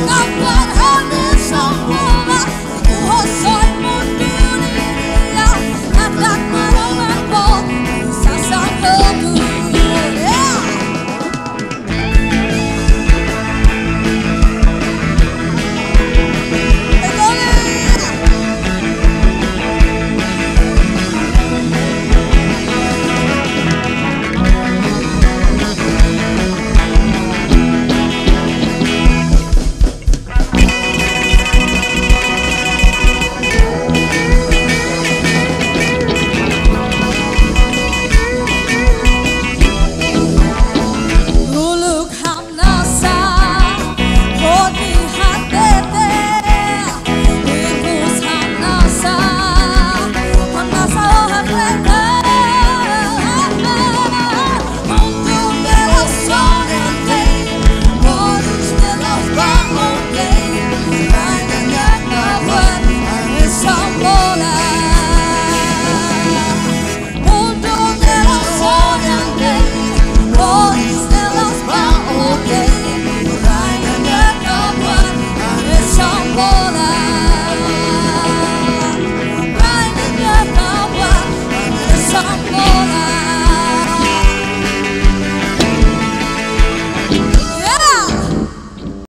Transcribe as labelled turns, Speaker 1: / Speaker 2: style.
Speaker 1: Come